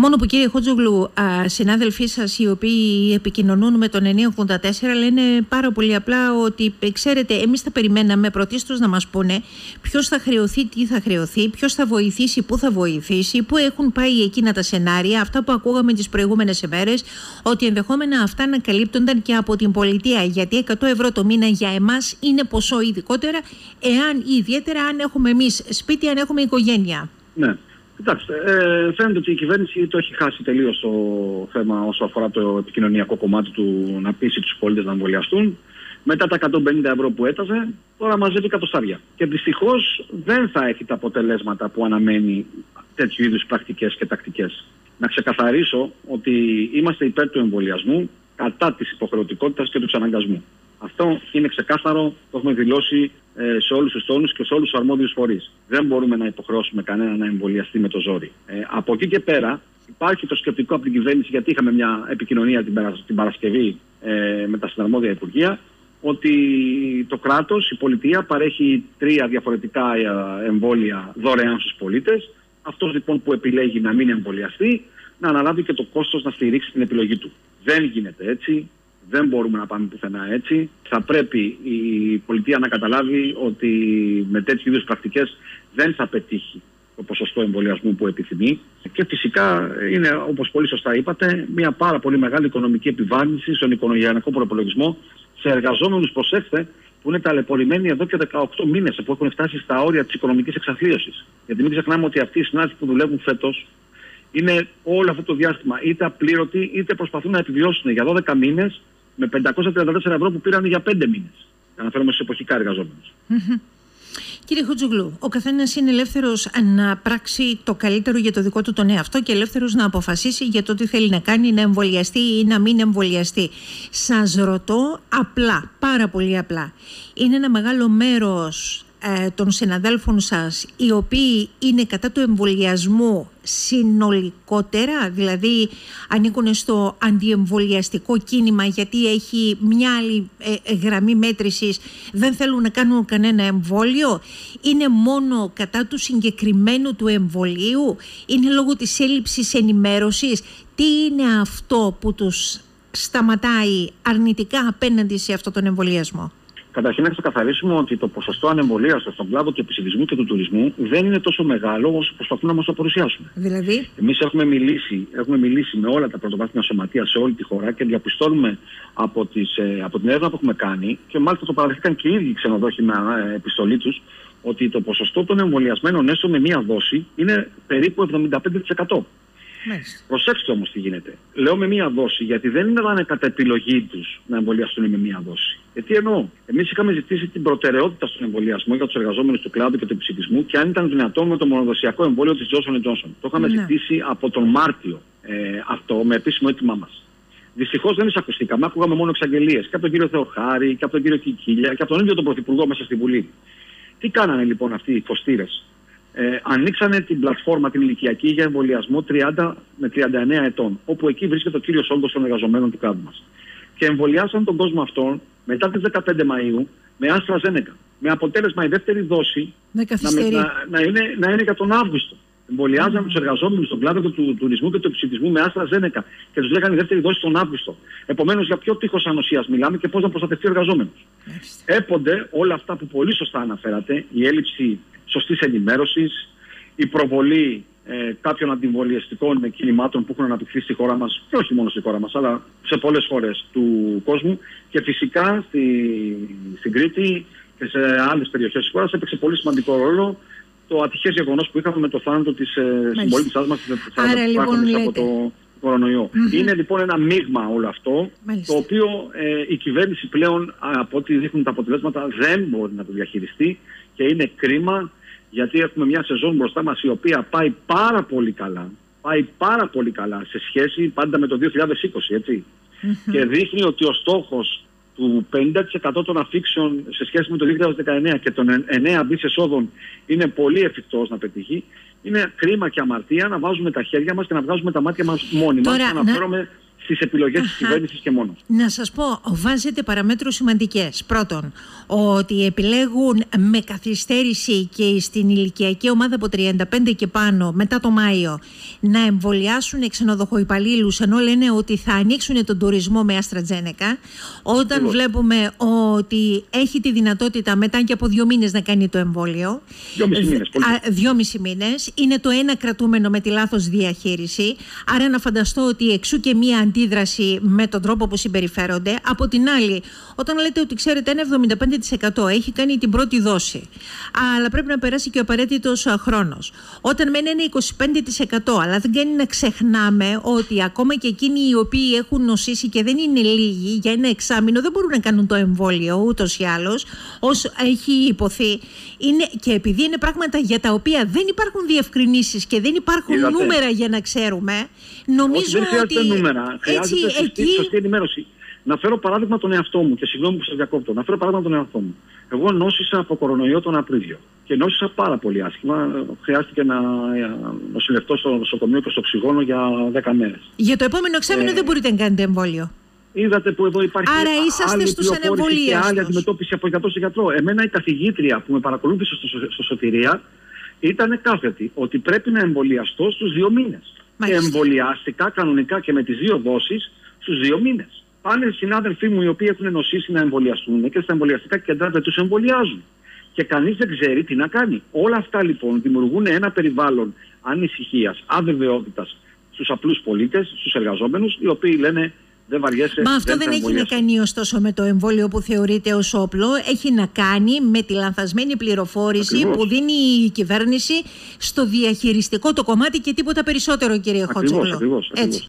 Μόνο που κύριε Χότζογλου, συνάδελφοί σας οι οποίοι επικοινωνούν με τον 984 λένε πάρα πολύ απλά ότι ξέρετε, εμείς θα περιμέναμε πρωτίστως να μας πούνε ποιος θα χρεωθεί, τι θα χρεωθεί, ποιος θα βοηθήσει, πού θα βοηθήσει, πού έχουν πάει εκείνα τα σενάρια, αυτά που ακούγαμε τις προηγούμενες ημέρες, ότι ενδεχόμενα αυτά να καλύπτονταν και από την πολιτεία. Γιατί 100 ευρώ το μήνα για εμάς είναι ποσό ειδικότερα, εάν ή ιδιαίτερα αν έχουμε εμείς σπίτι, αν έχουμε οικογένεια. Ναι. Κοιτάξτε, ε, φαίνεται ότι η κυβέρνηση το έχει χάσει τελείως το θέμα όσο αφορά το επικοινωνιακό κομμάτι του να πείσει τους πολίτες να εμβολιαστούν. Μετά τα 150 ευρώ που έταζε, τώρα μαζεύει κατοστάρια. Και δυστυχώς δεν θα έχει τα αποτελέσματα που αναμένει τέτοιου είδους πρακτικές και τακτικές. Να ξεκαθαρίσω ότι είμαστε υπέρ του εμβολιασμού κατά της υποχρεωτικότητας και του εξαναγκασμού. Αυτό είναι ξεκάθαρο, το έχουμε δηλώσει ε, σε όλους τους τόνους και σε όλους τους αρμόδιους φορείς. Δεν μπορούμε να υποχρεώσουμε κανένα να εμβολιαστεί με το ζόρι. Ε, από εκεί και πέρα υπάρχει το σκεπτικό από την κυβέρνηση, γιατί είχαμε μια επικοινωνία την, την Παρασκευή ε, με τα συναρμόδια Υπουργεία, ότι το κράτος, η πολιτεία παρέχει τρία διαφορετικά ε, εμβόλια δωρεάν στους πολίτες. Αυτός λοιπόν που επιλέγει να μην εμβολιαστεί, να αναλάβει και το κόστος να στηρίξει την επιλογή του. Δεν γίνεται έτσι. Δεν μπορούμε να πάμε πουθενά έτσι. Θα πρέπει η πολιτεία να καταλάβει ότι με τέτοιου είδους πρακτικές δεν θα πετύχει το ποσοστό εμβολιασμού που επιθυμεί. Και φυσικά είναι, όπως πολύ σωστά είπατε, μια πάρα πολύ μεγάλη οικονομική επιβάρυνση στον οικονομικό προπολογισμό σε εργαζόμενους, προσέξτε, που είναι ταλαιπωρημένοι εδώ και 18 μήνες, που έχουν φτάσει στα όρια της οικονομικής εξαθλίωσης. Γιατί μην ξεχνάμε ότι αυτοί οι συνάδελφοι που δουλεύουν φέτος είναι όλο αυτό το διάστημα είτε απλήρωτοι είτε προσπαθούν να επιβιώσουν για 12 μήνες με 534 ευρώ που πήραν για 5 μήνες. Αναφέρομαι σε εποχικά εργαζόμενους. Κύριε Χοτζουγλού, ο καθένας είναι ελεύθερος να πράξει το καλύτερο για το δικό του τον εαυτό και ελεύθερος να αποφασίσει για το τι θέλει να κάνει, να εμβολιαστεί ή να μην εμβολιαστεί. Σας ρωτώ απλά, πάρα πολύ απλά. Είναι ένα μεγάλο μέρος ε, των συναδέλφων σας οι οποίοι είναι κατά του εμβολιασμού συνολικότερα, δηλαδή ανήκουν στο αντιεμβολιαστικό κίνημα γιατί έχει μια άλλη ε, ε, γραμμή μέτρησης, δεν θέλουν να κάνουν κανένα εμβόλιο, είναι μόνο κατά του συγκεκριμένου του εμβολίου, είναι λόγω της έλλειψης ενημέρωσης. Τι είναι αυτό που τους σταματάει αρνητικά απέναντι σε αυτόν τον εμβολιασμό; Καταρχήν να ξεκαθαρίσουμε ότι το ποσοστό ανεμβολίαστο στον κλάδο του επισητισμού και του τουρισμού δεν είναι τόσο μεγάλο όσο προσπαθούν να μας το παρουσιάσουν. Δηλαδή; Εμείς έχουμε μιλήσει, έχουμε μιλήσει με όλα τα πρωτοβάθμια σωματεία σε όλη τη χώρα και διαπιστώνουμε από, τις, ε, από την έρευνα που έχουμε κάνει και μάλιστα το παραδεχτήκαν και οι ίδιοι ξενοδόχοι με ε, επιστολή τους ότι το ποσοστό των εμβολιασμένων έστω με μία δόση είναι περίπου 75%. Μάλιστα. Προσέξτε όμως τι γίνεται. Λέω με μία δόση, γιατί δεν είναι να κατά επιλογή τους να εμβολιαστούν με μία δόση. Ε, τι εννοώ. Εμείς είχαμε ζητήσει την προτεραιότητα στον εμβολιασμό για τους εργαζόμενους του κλάδου και του επισητισμού και αν ήταν δυνατόν με το μονοδοσιακό εμβόλιο της Johnson Johnson. Το είχαμε ναι. ζητήσει από τον Μάρτιο ε, αυτό με επίσημο έτοιμά μας. Δυστυχώς δεν εισακουστήκαμε. Άκουγαμε μόνο εξαγγελίες και από τον κύριο Θεοχάρη και από τον κύριο Κικίλια και από τον ίδιο τον Πρωθυπουργό μέσα στη Βουλή. Τι κάνανε λοιπόν αυτοί οι φωστήρες; Ε, ανοίξανε την πλατφόρμα την ηλικιακή για εμβολιασμό 30 με 39 ετών, όπου εκεί βρίσκεται ο κύριος όγκος των εργαζομένων του κλάδου μας. Και εμβολιάσαν τον κόσμο αυτόν μετά τις 15 Μαου με άστρα Ζένεκα. Με αποτέλεσμα η δεύτερη δόση να, να, να, είναι, να είναι για τον Αύγουστο. Εμβολιάζαν mm. τους εργαζόμενους στον κλάδο του, του τουρισμού και του επισητισμού με άστρα Ζένεκα και τους λέγανε η δεύτερη δόση τον Αύγουστο. Επομένως, για ποιο τείχος ανοσίας μιλάμε και πώς να προστατευτεί ο εργαζόμενος. Έπονται όλα αυτά που πολύ σωστά αναφέρατε, η έλλειψη σωστής ενημέρωσης, η προβολή ε, κάποιων αντιβολιαστικών κινημάτων που έχουν αναπτυχθεί στη χώρα μας, και όχι μόνο στη χώρα μας, αλλά σε πολλές χώρες του κόσμου. Και φυσικά στη, στην Κρήτη και σε άλλες περιοχές της χώρας έπαιξε πολύ σημαντικό ρόλο το ατυχές γεγονός που είχαμε με το θάνατο της ε, συμπολίτησά μας λοιπόν, από το κορονοϊό. Είναι λοιπόν ένα μείγμα όλο αυτό, το οποίο ε, η κυβέρνηση πλέον από ό,τι δείχνουν τα αποτελέσματα δεν μπορεί να το διαχειριστεί και είναι κρίμα γιατί έχουμε μια σεζόν μπροστά μας η οποία πάει πάρα πολύ καλά. Πάει πάρα πολύ καλά σε σχέση πάντα με το 2020, ετσι Και δείχνει ότι ο στόχος του 50% των αφήξεων σε σχέση με το 2019 και των 9 δις εσόδων είναι πολύ εφικτός να πετύχει. Είναι κρίμα και αμαρτία να βάζουμε τα χέρια μας και να βγάζουμε τα μάτια μας μόνοι μας και να φέρουμε στις επιλογές της κυβέρνησης και μόνος. Να σας πω, βάζετε παραμέτρους σημαντικές. Πρώτον, ότι επιλέγουν με καθυστέρηση και στην ηλικιακή ομάδα από 35 και πάνω μετά το Μάιο να εμβολιάσουν ξενοδοχοϊπαλλήλους ενώ λένε ότι θα ανοίξουν τον τουρισμό με Αστρατζένεκα. Όταν βλέπουμε ότι έχει τη δυνατότητα μετά και από δύο μήνες να κάνει το εμβόλιο. Δυόμιση μήνες. Δυόμιση μήνες. Είναι το ένα κρατούμενο με τη λάθος διαχείριση. Άρα να φανταστώ ότι εξού και μία αντίδραση με τον τρόπο που συμπεριφέρονται. Από την άλλη, όταν λέτε ότι ξέρετε ένα 75% έχει κάνει την πρώτη δόση, αλλά πρέπει να περάσει και ο απαραίτητος χρόνος. Όταν μένει ένα 25%, αλλά δεν κάνει να ξεχνάμε ότι ακόμα και εκείνοι οι οποίοι έχουν νοσήσει και δεν είναι λίγοι για ένα εξάμεινο δεν μπορούν να κάνουν το εμβόλιο ούτως ή άλλως, όσο έχει υποθεί. Είναι, και επειδή είναι πράγματα για τα οποία δεν υπάρχουν διευκρινήσεις και δεν υπάρχουν νούμερα για να ξέρουμε, νομίζω Όχι, δεν ότι. νούμερα. Έτσι, Χρειάζεται εκεί... σωστή ενημέρωση. Να φέρω παράδειγμα τον εαυτό μου και συγγνώμη που σας διακόπτω. Να φέρω παράδειγμα τον εαυτό μου. Εγώ νόσησα από κορονοϊό τον Απρίλιο και νόσησα πάρα πολύ άσχημα. Χρειάστηκε να νοσηλευτώ στο νοσοκομείο και στο οξυγόνο για 10 μέρες. Για το επόμενο εξάμεινο ε... δεν μπορείτε να κάνετε εμβόλιο. Είδατε που εδώ υπάρχει Άρα είσαστε άλλη πληροφόρηση και άλλη αντιμετώπιση από γιατρό σε γιατρό. Εμένα η καθηγήτρια που με παρακολούθησε στο, στο Σωτηρία ήταν κάθετη ότι πρέπει να εμβολιαστώ στους δύο μήνες. Και εμβολιάστηκα κανονικά και με τις δύο δόσεις στους δύο μήνες. Πάνε συνάδελφοί μου οι οποίοι έχουν νοσήσει να εμβολιαστούν και στα εμβολιαστικά κέντρα δεν τους εμβολιάζουν. Και κανείς δεν ξέρει τι να κάνει. Όλα αυτά λοιπόν δημιουργούν ένα περιβάλλον ανησυχίας, αβεβαιότητας στους απλούς πολίτες, στους εργαζόμενους, οι οποίοι λένε δεν βαριέσαι. Μα αυτό δεν, δεν έχει να κάνει ωστόσο με το εμβόλιο που θεωρείται ως όπλο. Έχει να κάνει με τη λανθασμένη πληροφόρηση Ακριβώς. που δίνει η κυβέρνηση στο διαχειριστικό το κομμάτι και τίποτα περισσότερο, κύριε Χότσογλου. Ακριβώς, ακριβώς, ακριβώς.